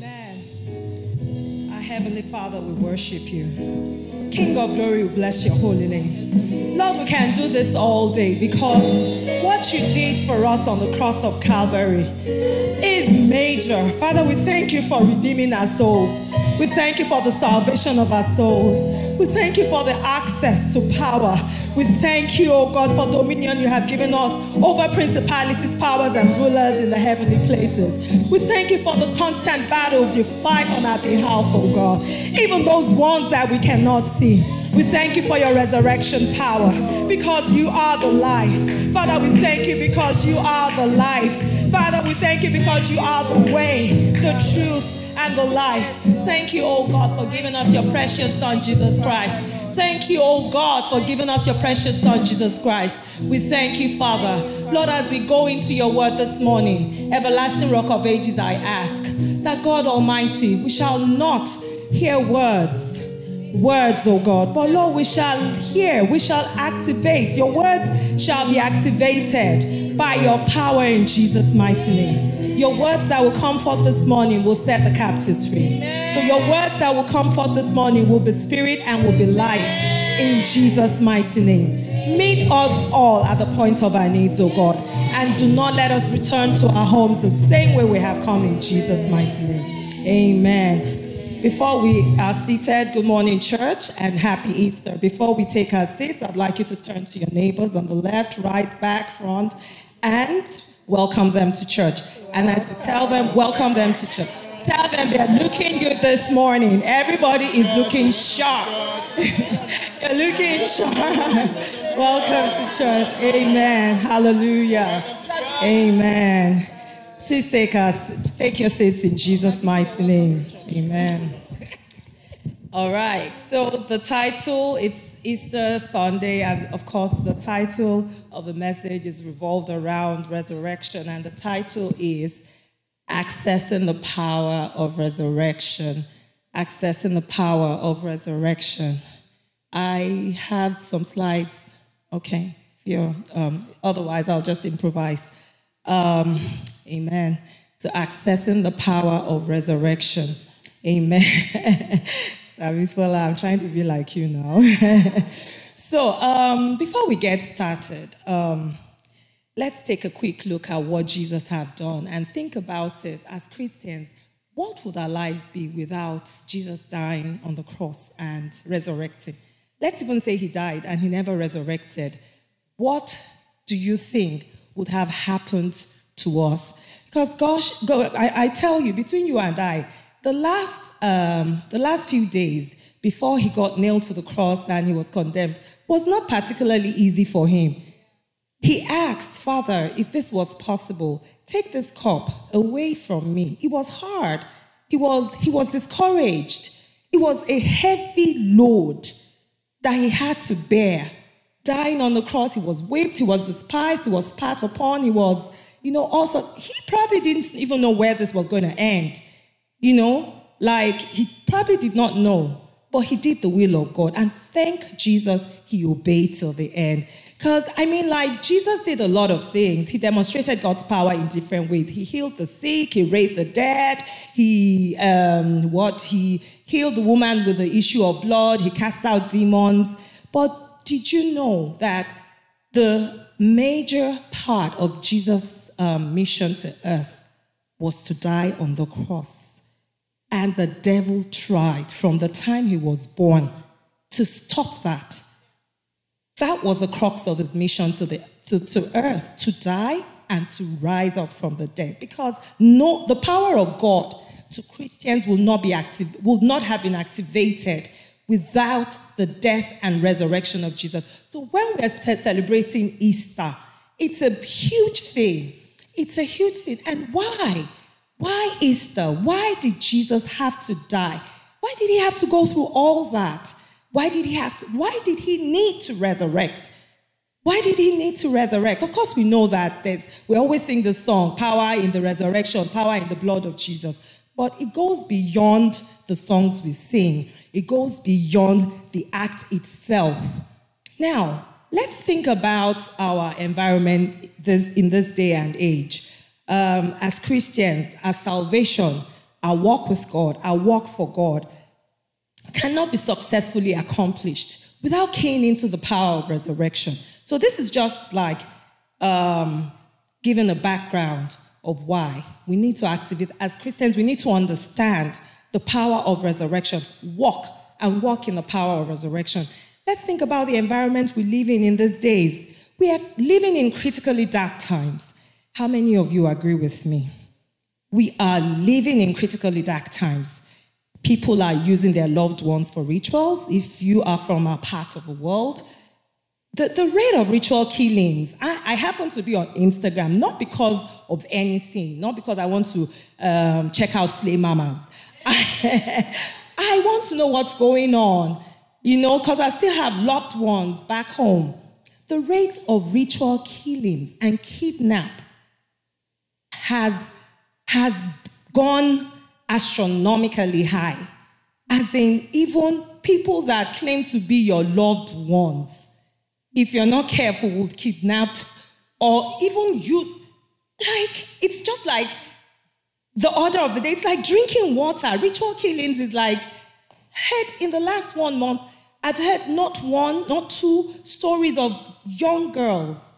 Amen. Our Heavenly Father, we worship you. King of glory, we bless your holy name. Lord, we can do this all day because what you did for us on the cross of Calvary major. Father, we thank you for redeeming our souls. We thank you for the salvation of our souls. We thank you for the access to power. We thank you, oh God, for dominion you have given us over principalities, powers, and rulers in the heavenly places. We thank you for the constant battles you fight on our behalf, oh God, even those ones that we cannot see. We thank you for your resurrection power because you are the life. Father, we thank you because you are the life. Father, we thank you because you are the way, the truth, and the life. Thank you, oh God, for giving us your precious Son, Jesus Christ. Thank you, oh God, for giving us your precious Son, Jesus Christ. We thank you, Father. Lord, as we go into your word this morning, everlasting rock of ages, I ask that God Almighty, we shall not hear words words, oh God. But Lord, we shall hear, we shall activate. Your words shall be activated by your power in Jesus' mighty name. Your words that will come forth this morning will set the captives free. So your words that will come forth this morning will be spirit and will be light in Jesus' mighty name. Meet us all at the point of our needs, oh God, and do not let us return to our homes the same way we have come in Jesus' mighty name. Amen. Before we are seated, good morning, church, and happy Easter. Before we take our seats, I'd like you to turn to your neighbors on the left, right, back, front, and welcome them to church. And I should tell them, welcome them to church. Tell them they're looking good this morning. Everybody is looking sharp. You're looking sharp. welcome to church. Amen. Hallelujah. Amen. Please take us, take your seats in Jesus' mighty name. Amen. All right. So the title, it's Easter Sunday, and of course, the title of the message is revolved around resurrection, and the title is Accessing the Power of Resurrection. Accessing the Power of Resurrection. I have some slides. Okay. Yeah. Um, otherwise, I'll just improvise. Um, amen. So, accessing the power of resurrection. Amen. Sabisola, I'm trying to be like you now. so, um, before we get started, um, let's take a quick look at what Jesus have done and think about it as Christians. What would our lives be without Jesus dying on the cross and resurrecting? Let's even say he died and he never resurrected. What do you think would have happened to us? Because gosh, God, I, I tell you, between you and I, the last, um, the last few days before he got nailed to the cross and he was condemned was not particularly easy for him. He asked, Father, if this was possible, take this cup away from me. It was hard. He was, he was discouraged. It was a heavy load that he had to bear. Dying on the cross, he was whipped, he was despised, he was spat upon, he was, you know, also, he probably didn't even know where this was going to end. You know, like he probably did not know, but he did the will of God. And thank Jesus, he obeyed till the end. Because, I mean, like, Jesus did a lot of things. He demonstrated God's power in different ways. He healed the sick, he raised the dead, he, um, what, he healed the woman with the issue of blood, he cast out demons. But did you know that the major part of Jesus' um, mission to earth was to die on the cross? And the devil tried from the time he was born to stop that. That was the crux of his mission to, the, to, to earth to die and to rise up from the dead. Because no, the power of God to Christians will not, be active, will not have been activated without the death and resurrection of Jesus. So when we're celebrating Easter, it's a huge thing. It's a huge thing. And why? Why Easter? Why did Jesus have to die? Why did he have to go through all that? Why did he have to, why did he need to resurrect? Why did he need to resurrect? Of course, we know that there's, we always sing the song, power in the resurrection, power in the blood of Jesus. But it goes beyond the songs we sing, it goes beyond the act itself. Now, let's think about our environment this, in this day and age um, as Christians, our salvation, our walk with God, our walk for God, cannot be successfully accomplished without keying into the power of resurrection. So, this is just like um, giving a background of why we need to activate. As Christians, we need to understand the power of resurrection, walk and walk in the power of resurrection. Let's think about the environment we live in in these days. We are living in critically dark times. How many of you agree with me? We are living in critically dark times. People are using their loved ones for rituals. If you are from a part of the world, the, the rate of ritual killings, I, I, happen to be on Instagram, not because of anything, not because I want to um, check out slay mamas. I, I want to know what's going on, you know, because I still have loved ones back home. The rate of ritual killings and kidnap has, has gone astronomically high. As in, even people that claim to be your loved ones, if you're not careful, will kidnap or even use. Like, it's just like the order of the day. It's like drinking water. Ritual killings is like, heard in the last one month, I've heard not one, not two stories of young girls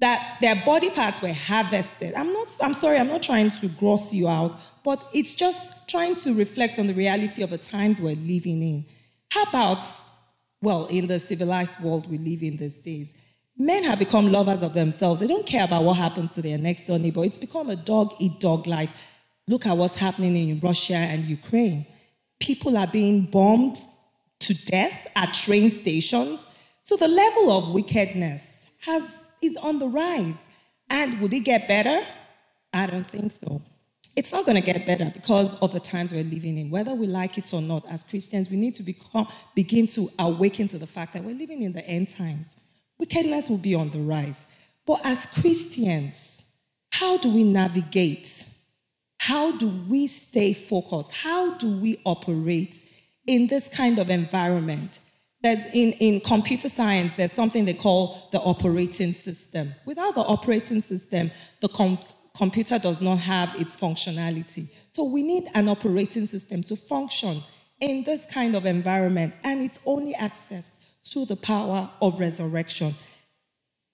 that their body parts were harvested. I'm not, I'm sorry, I'm not trying to gross you out, but it's just trying to reflect on the reality of the times we're living in. How about, well, in the civilized world we live in these days, men have become lovers of themselves. They don't care about what happens to their next door neighbor. It's become a dog eat dog life. Look at what's happening in Russia and Ukraine. People are being bombed to death at train stations. So the level of wickedness has is on the rise. And would it get better? I don't think so. It's not going to get better because of the times we're living in. Whether we like it or not, as Christians, we need to become, begin to awaken to the fact that we're living in the end times. Wickedness will be on the rise. But as Christians, how do we navigate? How do we stay focused? How do we operate in this kind of environment? There's in, in computer science, there's something they call the operating system. Without the operating system, the com- computer does not have its functionality. So we need an operating system to function in this kind of environment, and it's only accessed through the power of resurrection.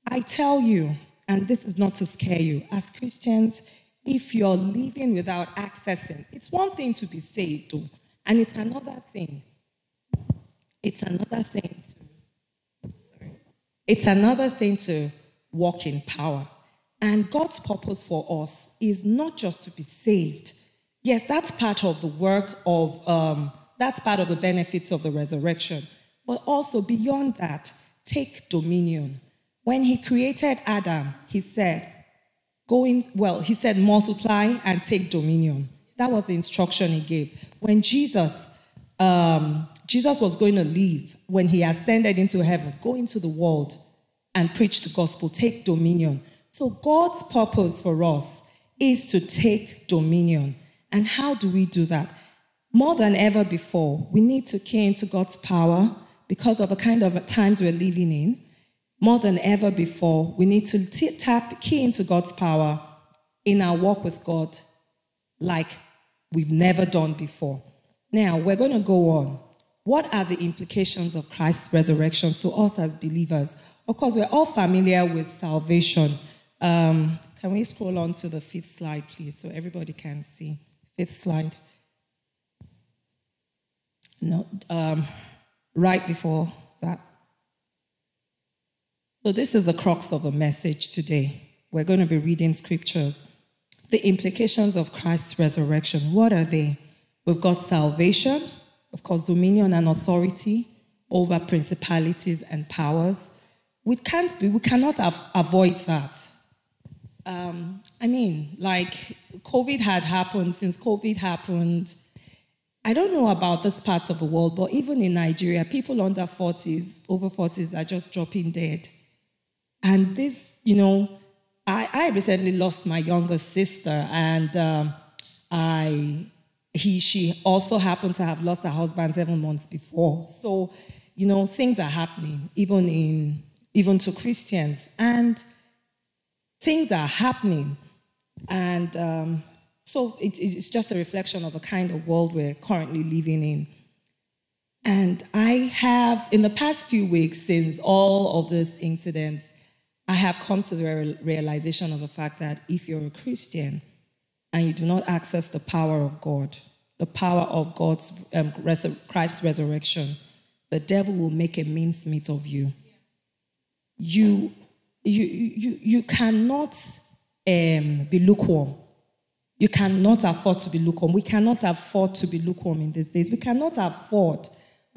I tell you, and this is not to scare you, as Christians, if you're living without accessing, it's one thing to be saved, though, and it's another thing it's another thing. To, sorry. It's another thing to walk in power. And God's purpose for us is not just to be saved. Yes, that's part of the work of, um, that's part of the benefits of the resurrection. But also beyond that, take dominion. When he created Adam, he said, going, well, he said, multiply and take dominion. That was the instruction he gave. When Jesus um, Jesus was going to leave when he ascended into heaven, go into the world and preach the gospel, take dominion. So, God's purpose for us is to take dominion. And how do we do that? More than ever before, we need to key into God's power because of the kind of times we're living in. More than ever before, we need to tap, key into God's power in our walk with God like we've never done before. Now, we're going to go on. What are the implications of Christ's resurrection to us as believers? Of course, we're all familiar with salvation. Um, can we scroll on to the fifth slide, please, so everybody can see? Fifth slide. No, um, right before that. So, this is the crux of the message today. We're going to be reading scriptures. The implications of Christ's resurrection, what are they? We've got salvation, of course, dominion and authority over principalities and powers. We can't be, we cannot av- avoid that. Um, I mean, like COVID had happened, since COVID happened, I don't know about this part of the world, but even in Nigeria, people under 40s, over 40s, are just dropping dead. And this, you know, I, I recently lost my younger sister, and um, I he, she also happened to have lost her husband seven months before. So, you know, things are happening, even in even to Christians, and things are happening. And um, So it, it's just a reflection of the kind of world we're currently living in. And I have, in the past few weeks, since all of these incidents, I have come to the realization of the fact that if you're a Christian and you do not access the power of God, the power of God's um, Christ's resurrection, the devil will make a mincemeat of you. You, you, you, you cannot um, be lukewarm. You cannot afford to be lukewarm. We cannot afford to be lukewarm in these days. We cannot afford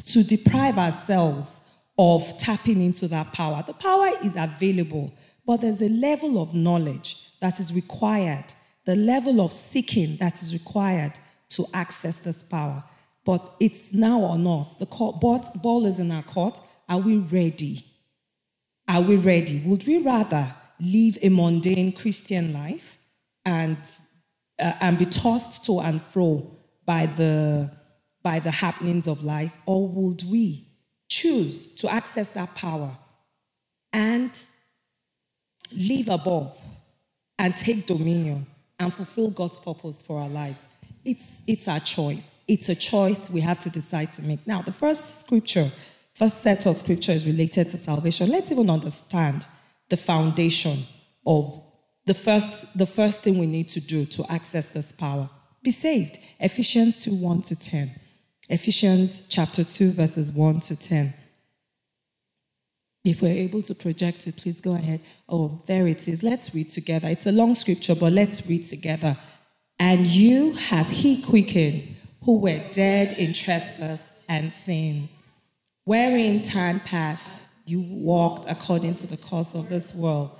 to deprive ourselves of tapping into that power. The power is available, but there's a level of knowledge that is required, the level of seeking that is required to access this power. But it's now on us. The court, ball is in our court. Are we ready? Are we ready? Would we rather live a mundane Christian life and, uh, and be tossed to and fro by the by the happenings of life, or would we choose to access that power and live above and take dominion and fulfill God's purpose for our lives? It's, it's our choice. It's a choice we have to decide to make. Now, the first scripture, first set of scripture is related to salvation. Let's even understand the foundation of the first, the first thing we need to do to access this power. Be saved. Ephesians 2 1 to 10. Ephesians chapter 2, verses 1 to 10. If we're able to project it, please go ahead. Oh, there it is. Let's read together. It's a long scripture, but let's read together. And you hath he quickened who were dead in trespass and sins, wherein time past you walked according to the course of this world,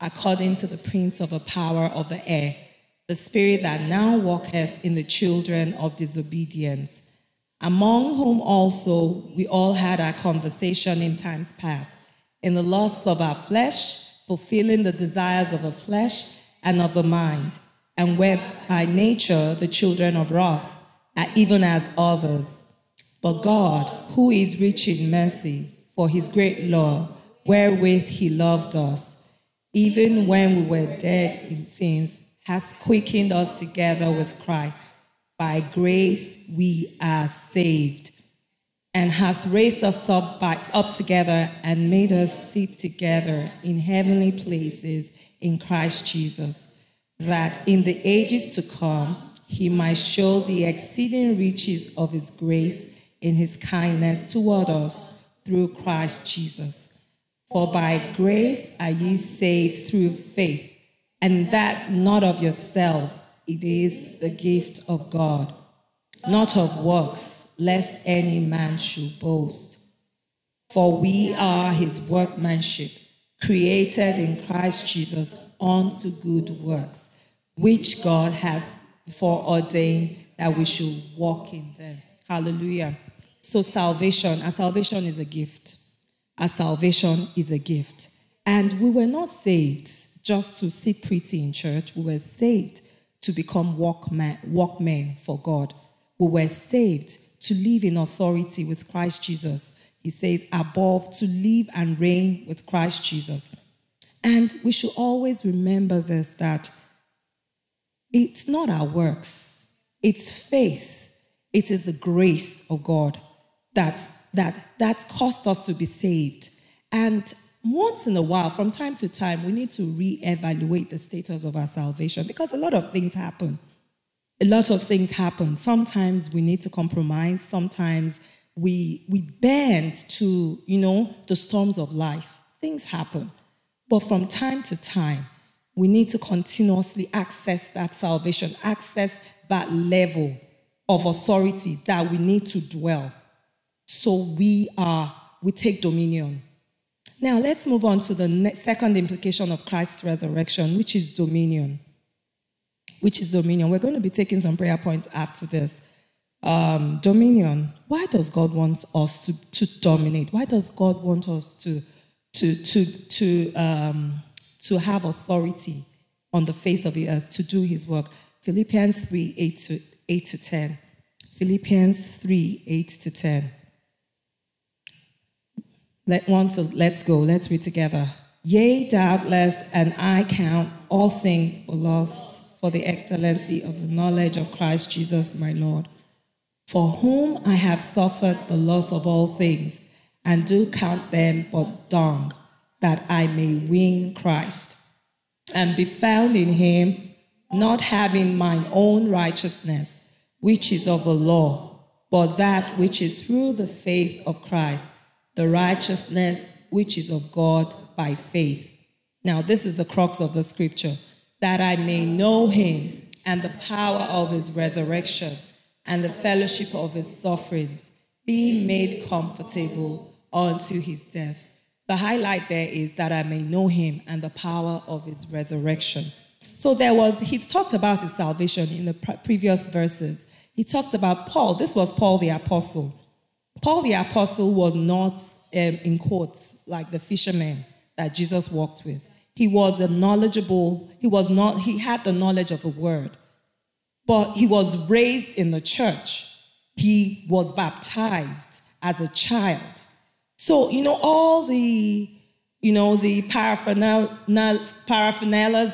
according to the prince of the power of the air, the spirit that now walketh in the children of disobedience among whom also we all had our conversation in times past, in the lusts of our flesh, fulfilling the desires of the flesh and of the mind, and were by nature the children of wrath, even as others. But God, who is rich in mercy, for his great love, wherewith he loved us, even when we were dead in sins, hath quickened us together with Christ by grace we are saved, and hath raised us up, by, up together and made us sit together in heavenly places in Christ Jesus, that in the ages to come he might show the exceeding riches of his grace in his kindness toward us through Christ Jesus. For by grace are ye saved through faith, and that not of yourselves. It is the gift of God, not of works, lest any man should boast. For we are his workmanship, created in Christ Jesus unto good works, which God hath foreordained that we should walk in them. Hallelujah. So, salvation, our salvation is a gift. Our salvation is a gift. And we were not saved just to sit pretty in church, we were saved to become workmen, walkmen for God. We were saved to live in authority with Christ Jesus. He says, above, to live and reign with Christ Jesus. And we should always remember this that it's not our works, it's faith, it is the grace of God that, that, that caused us to be saved. And once in a while, from time to time, we need to re-evaluate the status of our salvation because a lot of things happen. A lot of things happen. Sometimes we need to compromise. Sometimes we we bend to you know the storms of life. Things happen, but from time to time, we need to continuously access that salvation, access that level of authority that we need to dwell. So we are we take dominion now, let's move on to the second implication of Christ's resurrection, which is dominion. Which is dominion. We're going to be taking some prayer points after this. Um, dominion. Why does God want us to, to dominate? Why does God want us to, to, to, to, um, to have authority on the face of the earth to do his work? Philippians 3 8 to, 8 to 10. Philippians 3 8 to 10. Let one to let's go. Let's read together. Yea, doubtless, and I count all things for loss for the excellency of the knowledge of Christ Jesus my Lord, for whom I have suffered the loss of all things, and do count them but dung, that I may win Christ, and be found in him, not having mine own righteousness, which is of the law, but that which is through the faith of Christ, the righteousness which is of God by faith. Now, this is the crux of the scripture that I may know him and the power of his resurrection and the fellowship of his sufferings, be made comfortable unto his death. The highlight there is that I may know him and the power of his resurrection. So there was, he talked about his salvation in the previous verses. He talked about Paul. This was Paul the apostle. Paul the apostle was not um, in quotes like the fishermen that Jesus walked with. He was a knowledgeable, he was not, he had the knowledge of the word, but he was raised in the church. He was baptized as a child. So, you know, all the, you know, the paraphernalia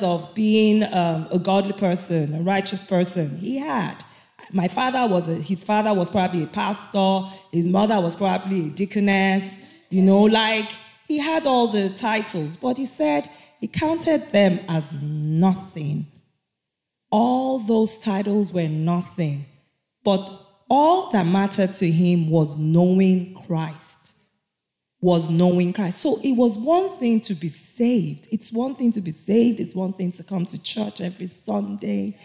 of being um, a godly person, a righteous person, he had. My father was, a, his father was probably a pastor, his mother was probably a deaconess, you know, like he had all the titles, but he said he counted them as nothing. All those titles were nothing. But all that mattered to him was knowing Christ. Was knowing Christ. So it was one thing to be saved. It's one thing to be saved. It's one thing to come to church every Sunday.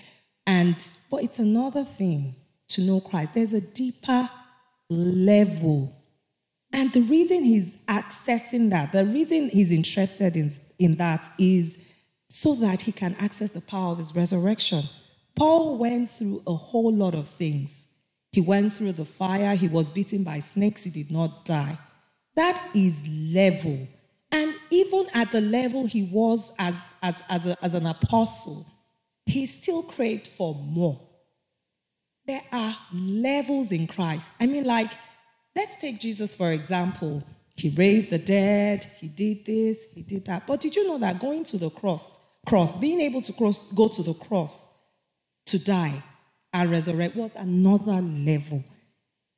And but it's another thing to know Christ. There's a deeper level. And the reason he's accessing that, the reason he's interested in in that is so that he can access the power of his resurrection. Paul went through a whole lot of things. He went through the fire, he was beaten by snakes, he did not die. That is level. And even at the level he was as, as, as, a, as an apostle, he still craved for more. There are levels in Christ. I mean, like, let's take Jesus for example. He raised the dead, he did this, he did that. But did you know that going to the cross, cross, being able to cross, go to the cross to die and resurrect was another level.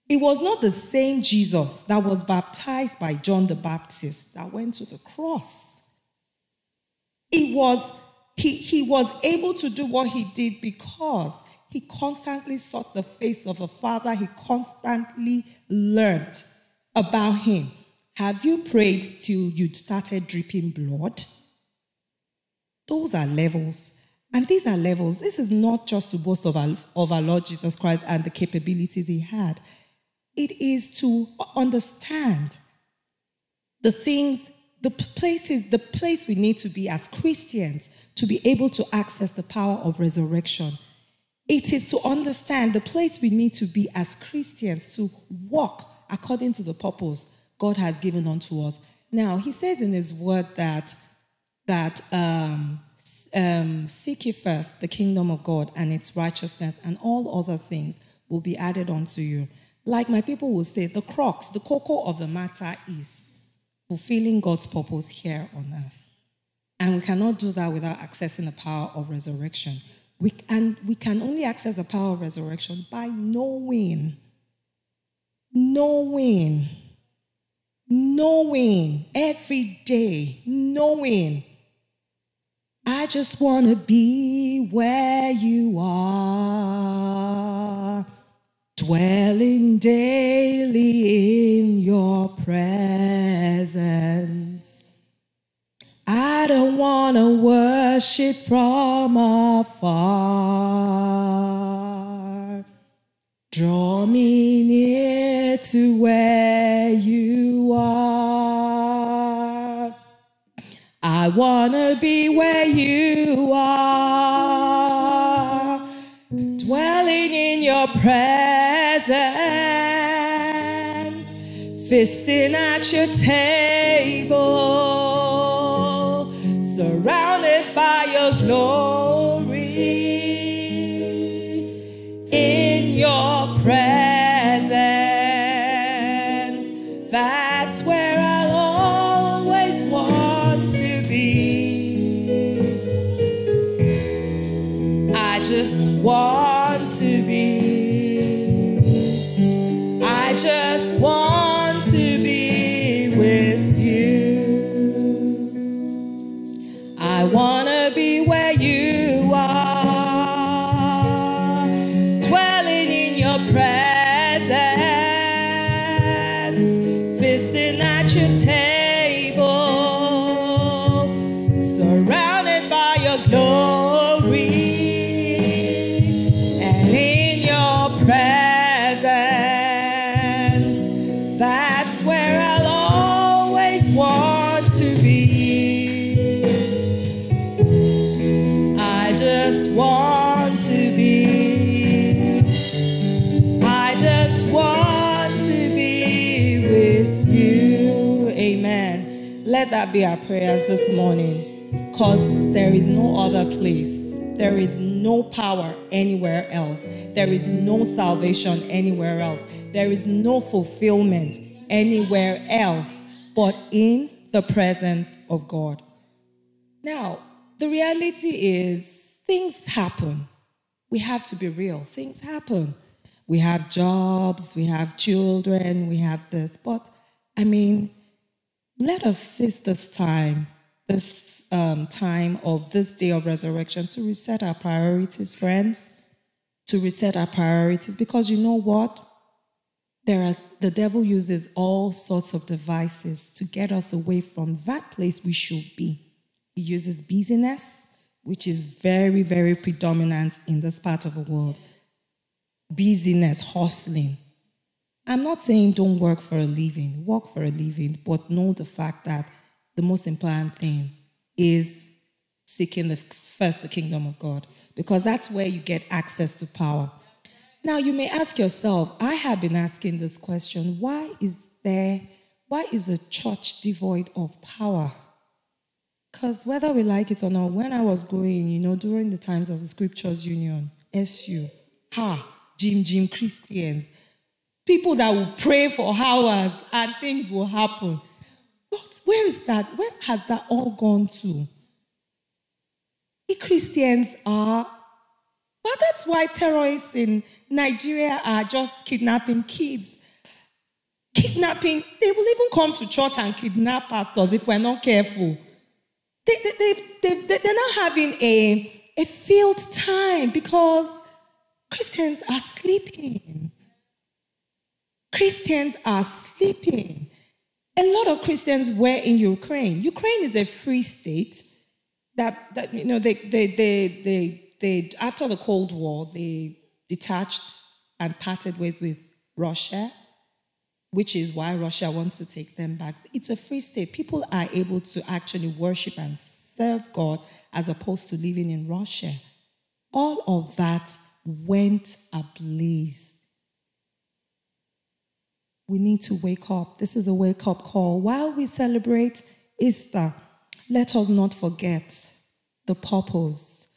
It was not the same Jesus that was baptized by John the Baptist that went to the cross. It was he, he was able to do what he did because he constantly sought the face of the Father. He constantly learned about him. Have you prayed till you'd started dripping blood? Those are levels. And these are levels. This is not just to boast of our, of our Lord Jesus Christ and the capabilities he had. It is to understand the things, the places, the place we need to be as Christians to be able to access the power of resurrection. It is to understand the place we need to be as Christians to walk according to the purpose God has given unto us. Now, he says in his word that, that um, um, seek ye first the kingdom of God and its righteousness, and all other things will be added unto you. Like my people will say, the crux, the cocoa of the matter is fulfilling God's purpose here on earth. And we cannot do that without accessing the power of resurrection. We, and we can only access the power of resurrection by knowing, knowing knowing every day, knowing. I just want to be where you are, dwelling daily in your presence. I don't want to worship from afar. Draw me near to where you are. I want to be where you are, dwelling in your presence, feasting at your table, surrounded by your glory. In your presence, that's where I'll always want to be. I just want to be. I just want be our prayers this morning. Because there is no other place. There is no power anywhere else. There is no salvation anywhere else. There is no fulfillment anywhere else but in the presence of God. Now, the reality is things happen. We have to be real. Things happen. We have jobs, we have children, we have this. But I mean, let us seize this time, this um, time of this day of resurrection to reset our priorities, friends. To reset our priorities. Because you know what? There are the devil uses all sorts of devices to get us away from that place we should be. He uses busyness, which is very, very predominant in this part of the world. Busyness, hustling. I'm not saying don't work for a living, work for a living, but know the fact that the most important thing is seeking the, first the kingdom of God, because that's where you get access to power. Now, you may ask yourself, I have been asking this question why is there, why is a church devoid of power? Because whether we like it or not, when I was growing, you know, during the times of the Scriptures Union, SU, ha, Jim Jim Christians, people that will pray for hours and things will happen. But where is that? Where has that all gone to? We Christians are, but that's why terrorists in Nigeria are just kidnapping kids. Kidnapping, they will even come to church and kidnap pastors if we're not careful. They, they, they, they, they're not having a, a field time because Christians are sleeping. Christians are sleeping. A lot of Christians were in Ukraine. Ukraine is a free state that, that you know, they, they, they, they, they, after the Cold War, they detached and parted ways with Russia, which is why Russia wants to take them back. It's a free state. People are able to actually worship and serve God as opposed to living in Russia. All of that went ablaze. We need to wake up. This is a wake up call. While we celebrate Easter, let us not forget the purpose.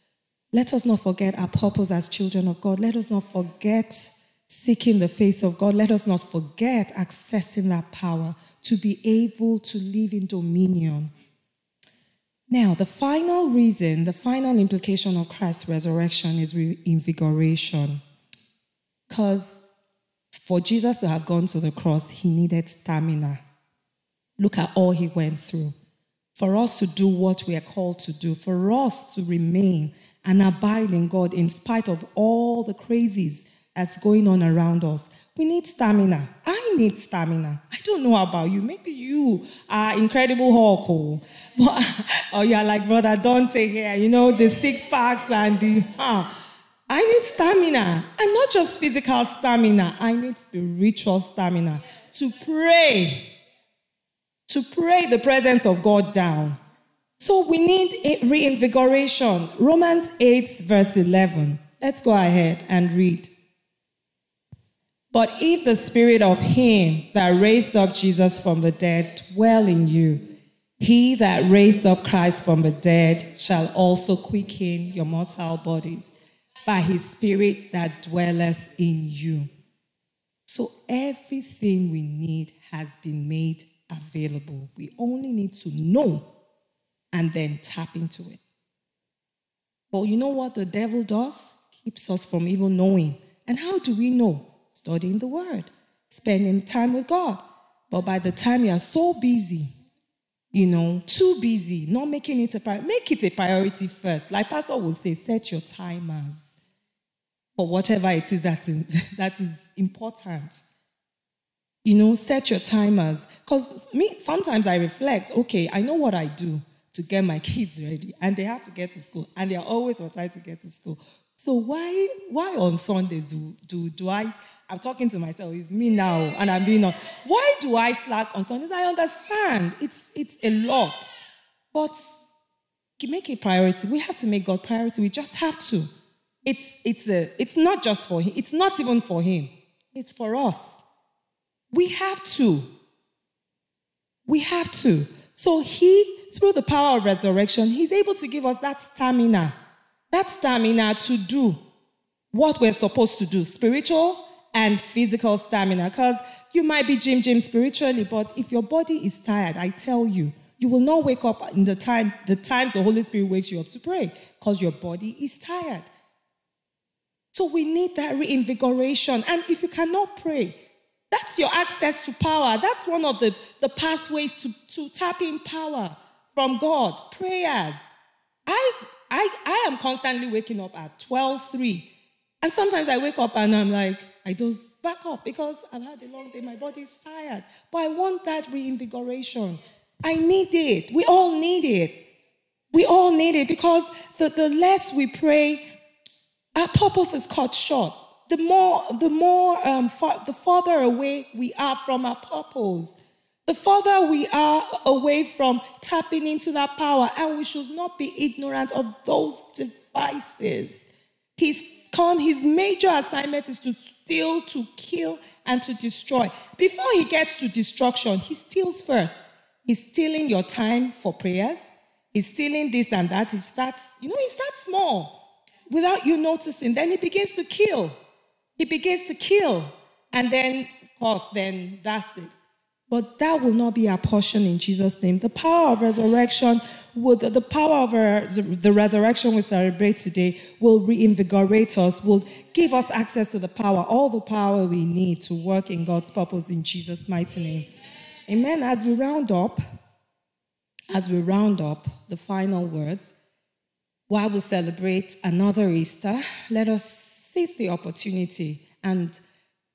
Let us not forget our purpose as children of God. Let us not forget seeking the face of God. Let us not forget accessing that power to be able to live in dominion. Now, the final reason, the final implication of Christ's resurrection is reinvigoration. Because for Jesus to have gone to the cross, he needed stamina. Look at all he went through. For us to do what we are called to do, for us to remain and abide in God in spite of all the crazies that's going on around us, we need stamina. I need stamina. I don't know about you. Maybe you are incredible Hulk, oh, but, or you are like Brother Dante here, you know, the six packs and the, huh. I need stamina. And not just physical stamina, I need spiritual stamina to pray, to pray the presence of God down. So we need reinvigoration. Romans 8, verse 11. Let's go ahead and read. But if the spirit of him that raised up Jesus from the dead dwell in you, he that raised up Christ from the dead shall also quicken your mortal bodies by his spirit that dwelleth in you. So everything we need has been made available. We only need to know and then tap into it. But you know what the devil does? Keeps us from even knowing And how do we know? Studying the word, spending time with God. But by the time you are so busy, you know, too busy, not making it a priority, make it a priority first. Like Pastor will say, set your timers for whatever it is that is, that is important. You know, set your timers. Because me, sometimes I reflect, okay, I know what I do to get my kids ready, and they have to get to school, and they are always on time to get to school. So why why on Sundays do do do I I'm talking to myself, it's me now, and I'm being on. Why do I slack on Sundays? I understand. It's it's a lot. But make a priority. We have to make God priority. We just have to. It's it's a it's not just for him, it's not even for him. It's for us. We have to. We have to. So he, through the power of resurrection, he's able to give us that stamina that stamina to do what we're supposed to do spiritual and physical stamina. Because you might be Jim Jim spiritually, but if your body is tired, I tell you, you will not wake up in the time the times the Holy Spirit wakes you up to pray because your body is tired. So we need that reinvigoration. And if you cannot pray, that's your access to power. That's one of the, the pathways to, to tap in power from God. Prayers. I I, I am constantly waking up at 12, 3. And sometimes I wake up and I'm like, I doze back up because I've had a long day, my body's tired. But I want that reinvigoration. I need it. We all need it. We all need it because the, the less we pray, our purpose is cut short. The more, the more, um, far, the farther away we are from our purpose. The further we are away from tapping into that power, and we should not be ignorant of those devices. His come, his major assignment is to steal, to kill, and to destroy. Before he gets to destruction, he steals first. He's stealing your time for prayers. He's stealing this and that. He starts, you know, he starts small without you noticing. Then he begins to kill. He begins to kill. And then, of course, then that's it. But that will not be our portion in Jesus' name. The power of resurrection, will, the power of the resurrection we celebrate today will reinvigorate us, will give us access to the power, all the power we need to work in God's purpose in Jesus' mighty name. Amen. As we round up, as we round up the final words, while we celebrate another Easter, let us seize the opportunity and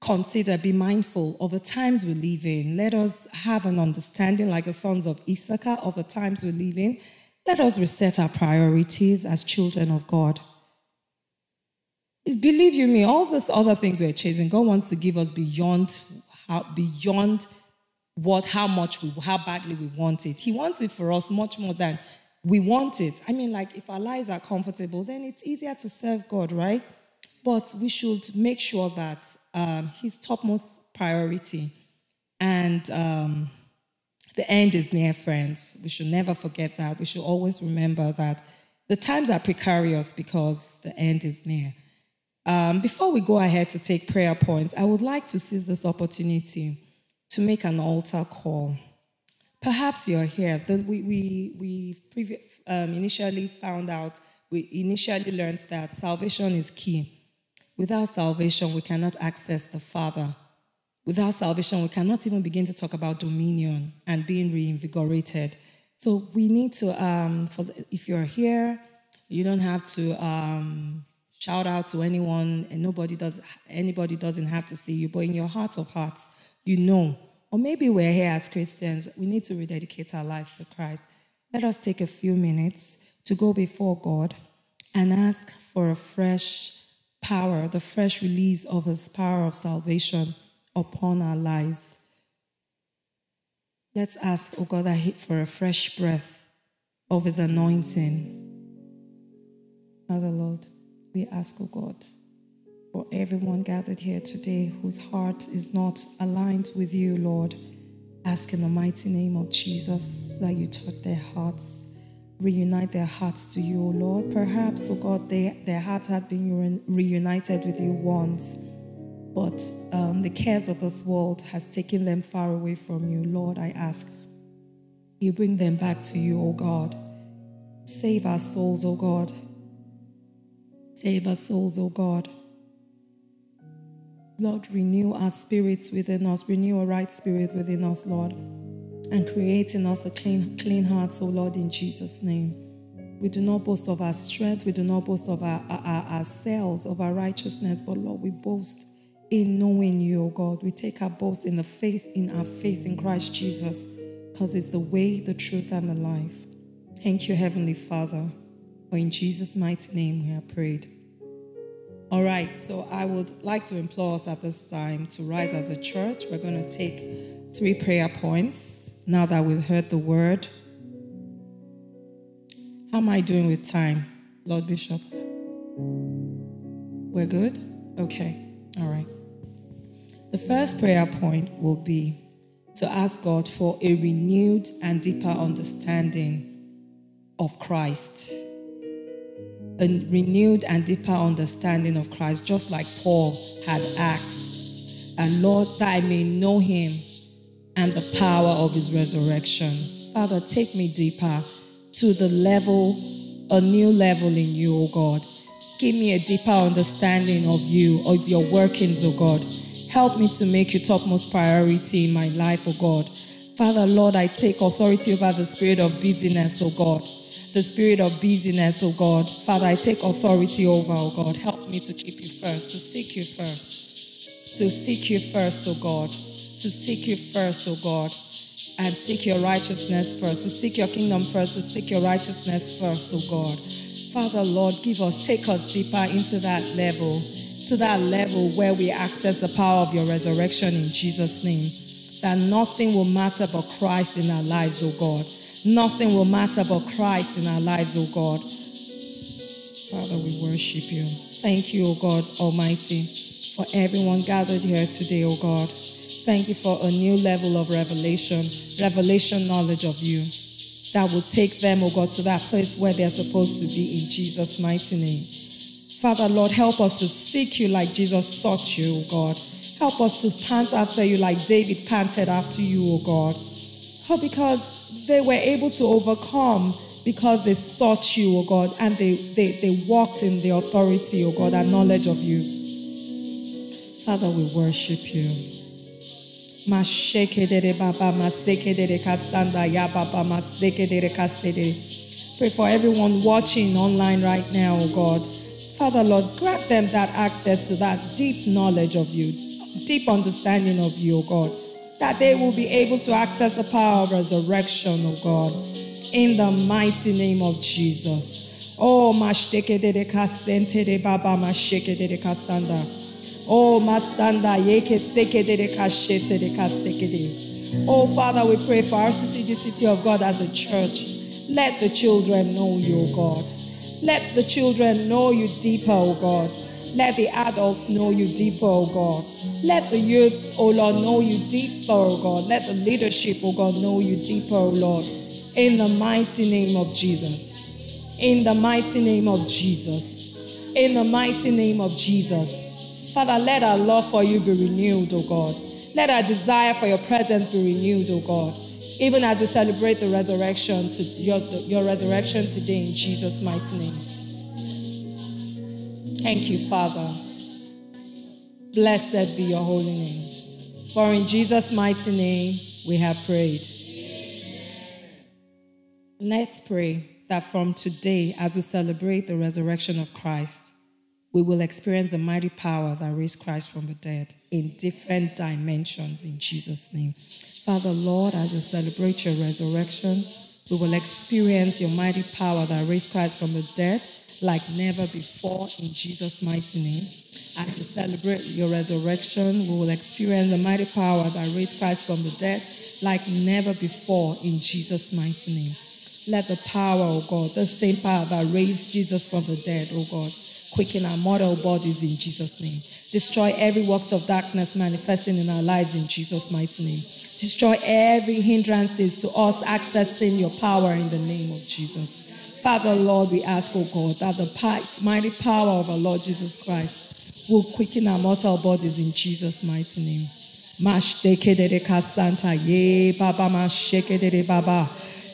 consider, be mindful of the times we live in. Let us have an understanding, like the sons of Issachar, of the times we live in. Let us reset our priorities as children of God. Believe you me, all these other things we're chasing, God wants to give us beyond how, beyond what, how much we, how badly we want it. He wants it for us much more than we want it. I mean, like if our lives are comfortable, then it's easier to serve God, right? But we should make sure that um, his topmost priority. And um, the end is near, friends. We should never forget that. We should always remember that the times are precarious because the end is near. Um, before we go ahead to take prayer points, I would like to seize this opportunity to make an altar call. Perhaps you're here. We, we, we previ- um, initially found out, we initially learned that salvation is key. Without salvation, we cannot access the Father. Without salvation, we cannot even begin to talk about dominion and being reinvigorated. So we need to, um, for the, if you're here, you don't have to um, shout out to anyone, and nobody does. Anybody doesn't have to see you, but in your heart of hearts, you know. Or maybe we're here as Christians. We need to rededicate our lives to Christ. Let us take a few minutes to go before God and ask for a fresh power, the fresh release of His power of salvation upon our lives. Let's ask, oh God, for a fresh breath of His anointing. Father Lord, we ask, oh God, for everyone gathered here today whose heart is not aligned with you, Lord. Ask in the mighty name of Jesus that you touch their hearts reunite their hearts to you, O Lord. Perhaps, O God, they, their hearts had been reunited with you once, but um, the cares of this world has taken them far away from you. Lord, I ask you bring them back to you, O God. Save our souls, O God. Save our souls, O God. Lord, renew our spirits within us, renew a right spirit within us, Lord, and create in us a clean, clean heart, so Lord, in Jesus' name. We do not boast of our strength, we do not boast of our, our, ourselves, of our righteousness, but Lord, we boast in knowing you, O God. We take our boast in the faith, in our faith in Christ Jesus, because it's the way, the truth, and the life. Thank you, Heavenly Father. For in Jesus' mighty name we have prayed. All right, so I would like to implore us at this time to rise as a church. We're going to take three prayer points now that we've heard the word. How am I doing with time, Lord Bishop? We're good? Okay, all right. The first prayer point will be to ask God for a renewed and deeper understanding of Christ a renewed and deeper understanding of Christ, just like Paul had asked. And Lord, that I may know him and the power of his resurrection. Father, take me deeper to the level, a new level in you, O God. Give me a deeper understanding of you, of your workings, O God. Help me to make you topmost priority in my life, O God. Father, Lord, I take authority over the spirit of busyness, O God the spirit of busyness, oh God. Father, I take authority over, oh God. Help me to keep you first, to seek you first, to seek you first, oh God, to seek you first, oh God, and seek your righteousness first, to seek your kingdom first, to seek your righteousness first, oh God. Father, Lord, give us, take us deeper into that level, to that level where we access the power of your resurrection in Jesus' name. That nothing will matter but Christ in our lives, oh God Nothing will matter but Christ in our lives, O God. Father, we worship you. Thank you, O God Almighty, for everyone gathered here today, O God. Thank you for a new level of revelation, revelation knowledge of you that will take them, O God, to that place where they're supposed to be in Jesus' mighty name. Father, Lord, help us to seek you like Jesus sought you, O God. Help us to pant after you like David panted after you, O God. Oh, because they were able to overcome because they sought you, O God, and they, they, they walked in the authority, O God, and knowledge of you. Father, we worship you. Pray for everyone watching online right now, O God. Father, Lord, grant them that access to that deep knowledge of you, deep understanding of you, O God that they will be able to access the power of resurrection, oh God, in the mighty name of Jesus. Oh, baba masheke de kastanda. Oh, mastanda yeke de. Oh, Father, we pray for RCCG City of God as a church. Let the children know you, God. Let the children know you deeper, oh God. Let the adults know you deeper, oh God. Let the youth, oh Lord, know you deeper, oh God. Let the leadership, oh God, know you deeper, oh Lord. In the mighty name of Jesus. In the mighty name of Jesus. In the mighty name of Jesus. Father, let our love for you be renewed, oh God. Let our desire for your presence be renewed, oh God. Even as we celebrate the resurrection, to your, your resurrection today in Jesus' mighty name. Thank you, Father. Blessed be your holy name. For in Jesus' mighty name we have prayed. Let's pray that from today, as we celebrate the resurrection of Christ, we will experience the mighty power that raised Christ from the dead in different dimensions in Jesus' name. Father, Lord, as we celebrate your resurrection, we will experience your mighty power that raised Christ from the dead like never before in Jesus' mighty name. As we celebrate your resurrection, we will experience the mighty power that raised Christ from the dead like never before in Jesus' mighty name. Let the power, oh God, the same power that raised Jesus from the dead, oh God, quicken our mortal bodies in Jesus' name. Destroy every works of darkness manifesting in our lives in Jesus' mighty name. Destroy every hindrances to us accessing your power in the name of Jesus. Father, Lord, we ask, oh God, that the mighty power of our Lord Jesus Christ will quicken our mortal bodies in Jesus' mighty name. Mash kasanta ye baba mash baba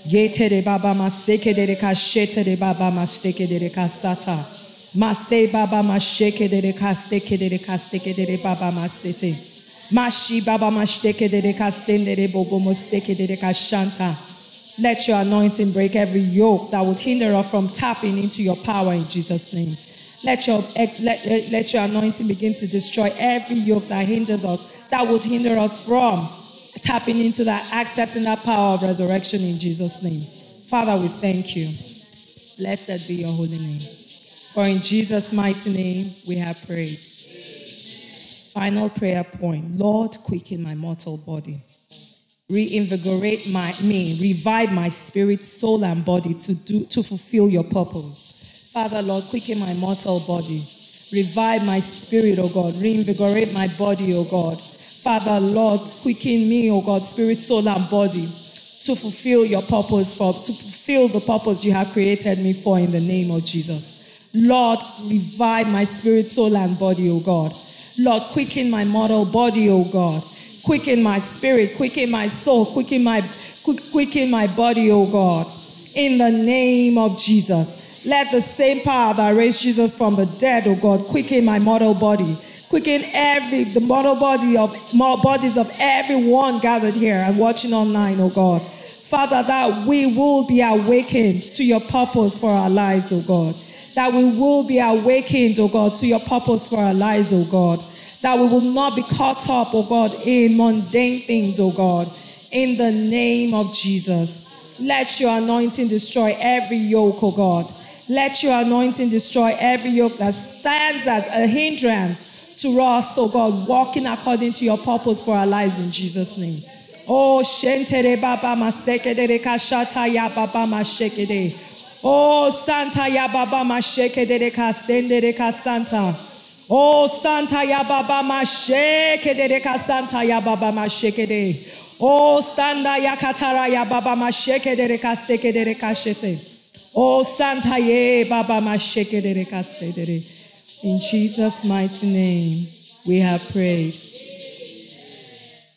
ye te de baba maseke de kashete de baba mash de kasata Mase baba masheke de kasteke baba masete. Mashi baba mashteke de kastende de bobo mosteke de kashanta. Let your anointing break every yoke that would hinder us from tapping into your power in Jesus' name. Let your, eh, let, let, let your anointing begin to destroy every yoke that hinders us, that would hinder us from tapping into that, accessing that power of resurrection in Jesus' name. Father, we thank you. Blessed be your holy name. For in Jesus' mighty name we have prayed. Final prayer point Lord, quicken my mortal body. Reinvigorate my, me, revive my spirit, soul, and body to, do, to fulfill your purpose. Father, Lord, quicken my mortal body. Revive my spirit, O God. Reinvigorate my body, O God. Father, Lord, quicken me, O God, spirit, soul, and body to fulfill your purpose, for, to fulfill the purpose you have created me for in the name of Jesus. Lord, revive my spirit, soul, and body, O God. Lord, quicken my mortal body, O God. Quicken my spirit, quicken my soul, quicken my, quicken my body, O God. In the name of Jesus. Let the same power that raised Jesus from the dead, O God, quicken my mortal body. Quicken every the mortal body of bodies of everyone gathered here and watching online, oh God. Father, that we will be awakened to your purpose for our lives, oh God that we will be awakened, oh God, to your purpose for our lives, oh God. That we will not be caught up, oh God, in mundane things, oh God. In the name of Jesus. Let your anointing destroy every yoke, oh God. Let your anointing destroy every yoke that stands as a hindrance to us, oh God, walking according to your purpose for our lives in Jesus' name. Oh, shentere baba maseke de kashata ya baba masheke Oh, Santa ya baba masheke de kastende de kasanta. Oh, Santa ya baba masheke de kasanta ya baba masheke de. Oh, Santa ya katara ya baba masheke de kasteke de kashete. Oh, Santa ye baba masheke de kaste de. In Jesus' mighty name, we have prayed.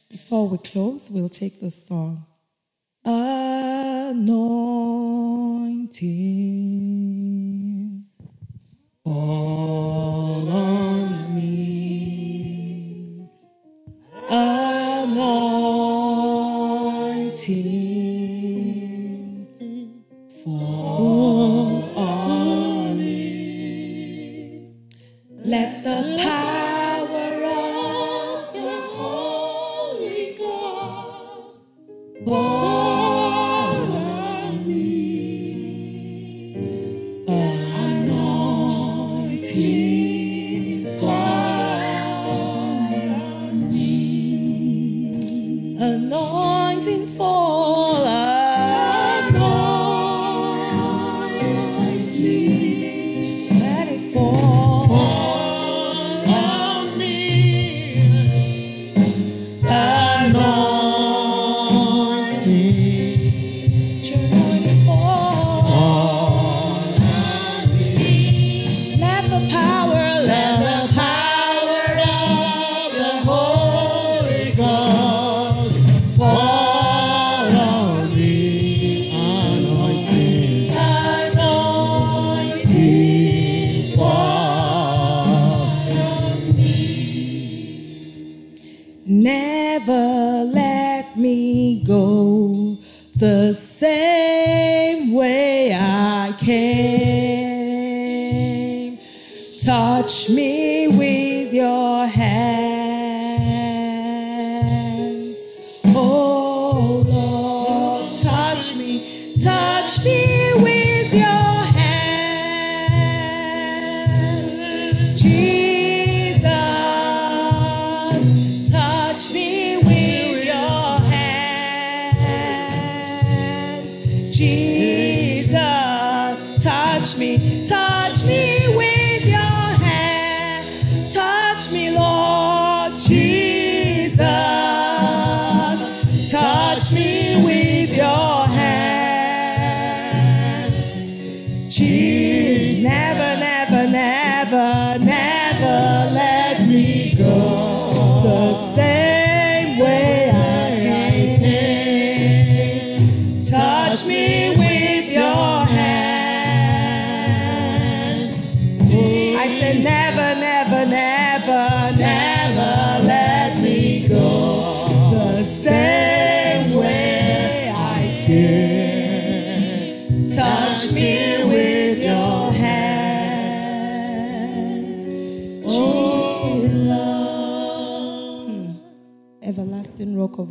Before we close, we'll take the song. Anointing on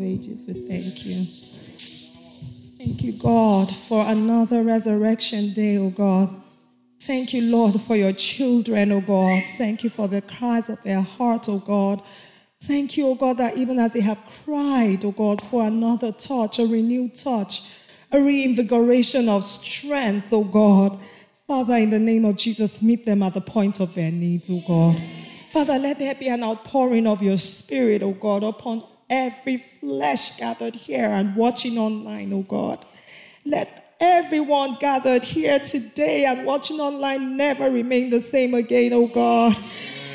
ages, we thank you. Thank you, God, for another resurrection day, oh God. Thank you, Lord, for your children, oh God. Thank you for the cries of their heart, oh God. Thank you, oh God, that even as they have cried, oh God, for another touch, a renewed touch, a reinvigoration of strength, oh God. Father, in the name of Jesus, meet them at the point of their needs, oh God. Father, let there be an outpouring of your spirit, oh God, upon every flesh gathered here and watching online, oh God. Let everyone gathered here today and watching online never remain the same again, oh God.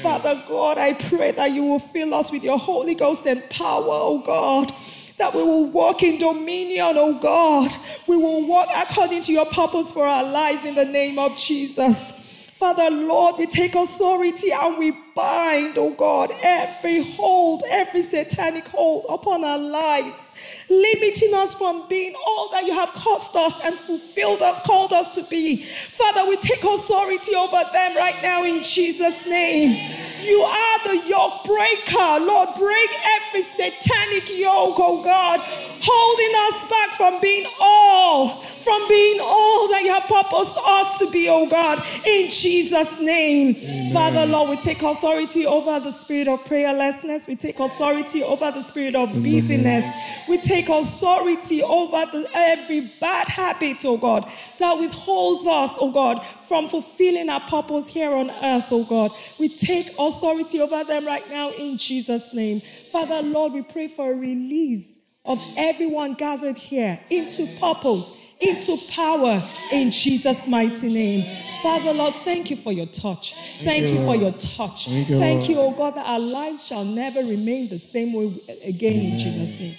Father God, I pray that you will fill us with your Holy Ghost and power, oh God. That we will walk in dominion, oh God. We will walk according to your purpose for our lives in the name of Jesus. Father, Lord, we take authority and we bind, oh God, every hold, every satanic hold upon our lives limiting us from being all that you have caused us and fulfilled us, called us to be. Father, we take authority over them right now in Jesus' name. You are the yoke breaker. Lord, break every satanic yoke, oh God, holding us back from being all, from being all that you have purposed us to be, oh God, in Jesus' name. Amen. Father, Lord, we take authority over the spirit of prayerlessness. We take authority over the spirit of busyness. We take authority over the, every bad habit, oh God, that withholds us, oh God, from fulfilling our purpose here on earth, oh God. We take authority over them right now in Jesus' name. Father, Lord, we pray for a release of everyone gathered here into purpose into power in Jesus' mighty name. Father, Lord, thank you for your touch. Thank, you, for your touch. Thank you, thank you, oh God, that our lives shall never remain the same way again in Jesus' name.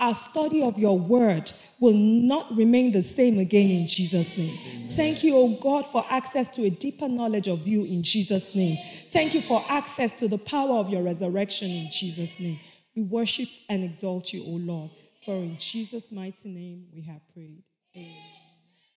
Our study of your word will not remain the same again in Jesus' name. Thank you, oh God, for access to a deeper knowledge of you in Jesus' name. Thank you for access to the power of your resurrection in Jesus' name. We worship and exalt you, O Lord. For in Jesus' mighty name we have prayed. Amen.